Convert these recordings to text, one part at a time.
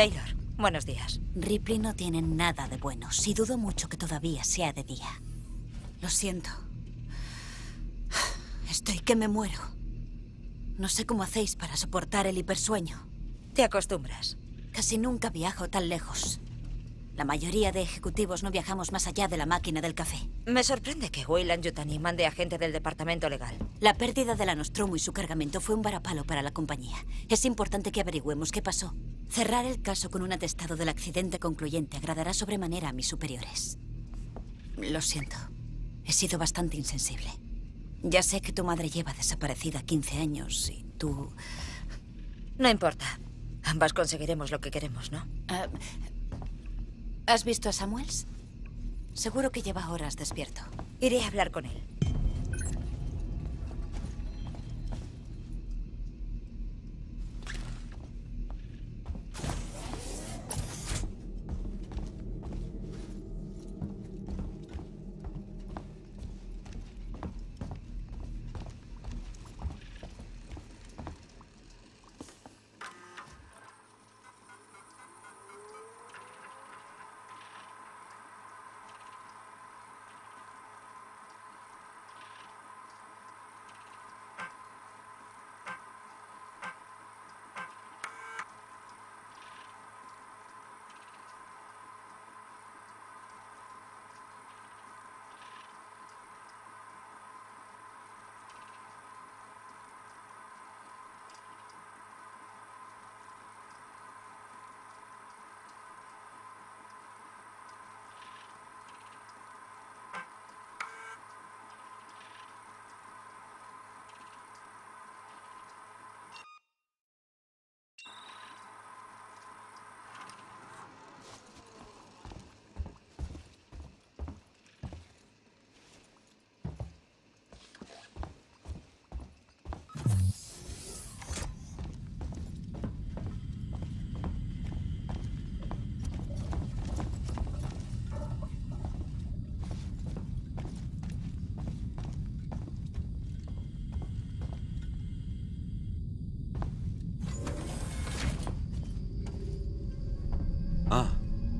Taylor, buenos días. Ripley no tiene nada de bueno, y dudo mucho que todavía sea de día. Lo siento. Estoy que me muero. No sé cómo hacéis para soportar el hipersueño. Te acostumbras. Casi nunca viajo tan lejos. La mayoría de ejecutivos no viajamos más allá de la máquina del café. Me sorprende que Weyland Yutani mande a gente del departamento legal. La pérdida de la Nostromo y su cargamento fue un varapalo para la compañía. Es importante que averigüemos qué pasó. Cerrar el caso con un atestado del accidente concluyente agradará sobremanera a mis superiores. Lo siento. He sido bastante insensible. Ya sé que tu madre lleva desaparecida 15 años y tú... No importa. Ambas conseguiremos lo que queremos, ¿no? Ah, ¿Has visto a Samuels? Seguro que lleva horas despierto. Iré a hablar con él.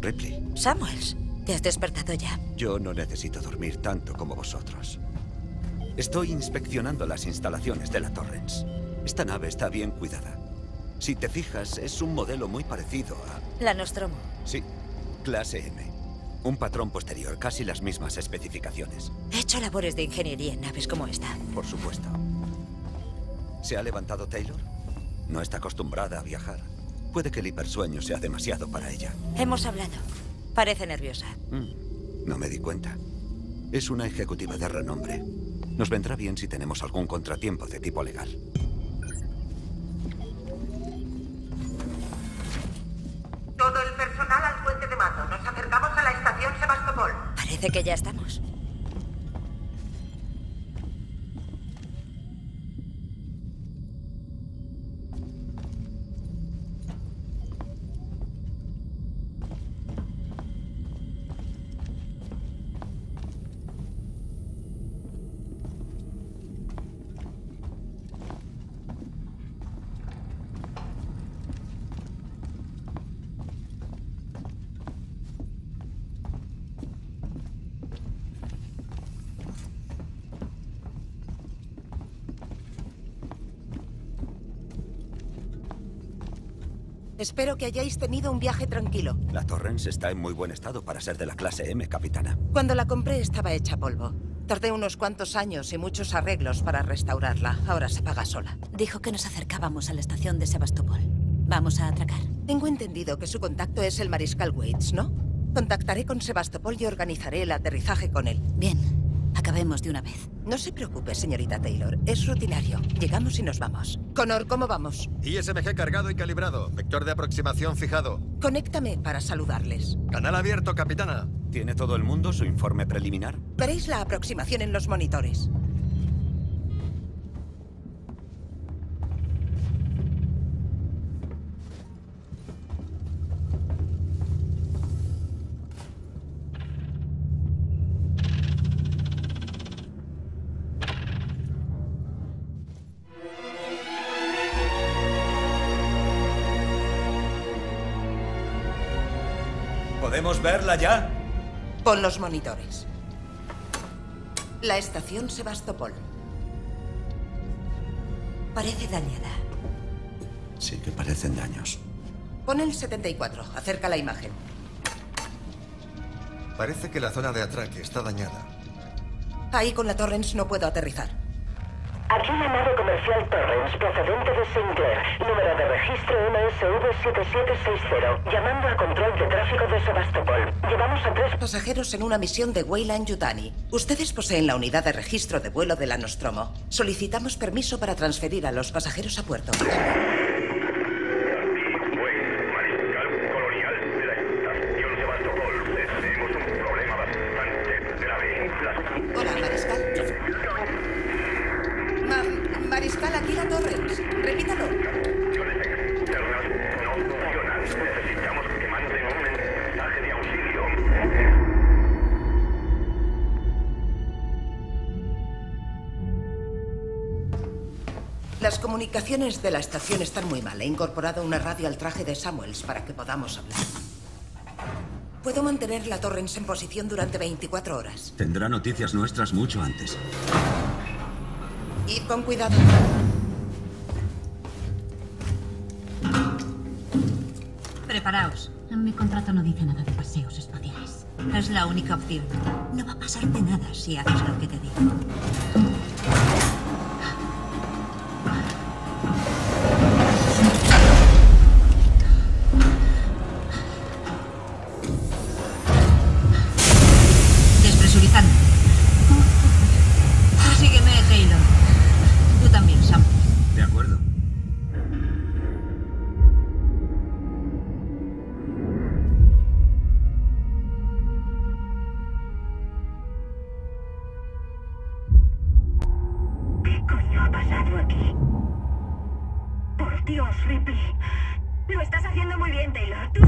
Ripley. Samuels, ¿te has despertado ya? Yo no necesito dormir tanto como vosotros. Estoy inspeccionando las instalaciones de la Torrens. Esta nave está bien cuidada. Si te fijas, es un modelo muy parecido a... La Nostromo. Sí, clase M. Un patrón posterior, casi las mismas especificaciones. He hecho labores de ingeniería en naves como esta. Por supuesto. ¿Se ha levantado Taylor? No está acostumbrada a viajar. Puede que el hipersueño sea demasiado para ella. Hemos hablado. Parece nerviosa. Mm, no me di cuenta. Es una ejecutiva de renombre. Nos vendrá bien si tenemos algún contratiempo de tipo legal. Todo el personal al puente de mando. Nos acercamos a la estación Sebastopol. Parece que ya estamos. Espero que hayáis tenido un viaje tranquilo. La Torrens está en muy buen estado para ser de la clase M, capitana. Cuando la compré estaba hecha polvo. Tardé unos cuantos años y muchos arreglos para restaurarla. Ahora se paga sola. Dijo que nos acercábamos a la estación de Sebastopol. Vamos a atracar. Tengo entendido que su contacto es el mariscal Waits, ¿no? Contactaré con Sebastopol y organizaré el aterrizaje con él. Bien. Acabemos de una vez. No se preocupe, señorita Taylor. Es rutinario. Llegamos y nos vamos. Connor, ¿cómo vamos? ISMG cargado y calibrado. Vector de aproximación fijado. Conéctame para saludarles. Canal abierto, capitana. ¿Tiene todo el mundo su informe preliminar? Veréis la aproximación en los monitores. ¿Podemos verla ya? Pon los monitores. La estación Sebastopol. Parece dañada. Sí que parecen daños. Pon el 74. Acerca la imagen. Parece que la zona de atraque está dañada. Ahí con la Torrens no puedo aterrizar. Aquí la nave comercial Torrens, procedente de Sinclair. Número de registro MSV7760. Llamando a control de tráfico de Sebastopol. Llevamos a tres... Pasajeros en una misión de Weyland Yutani. Ustedes poseen la unidad de registro de vuelo de la Nostromo. Solicitamos permiso para transferir a los pasajeros a puerto. Comunicaciones de la estación están muy mal. He incorporado una radio al traje de Samuels para que podamos hablar. Puedo mantener la Torrens en posición durante 24 horas. Tendrá noticias nuestras mucho antes. Id con cuidado. Preparaos. Mi contrato no dice nada de paseos espaciales. Es la única opción. No va a pasarte nada si haces lo que te digo. Ripley. Lo estás haciendo muy bien, Taylor. Tú...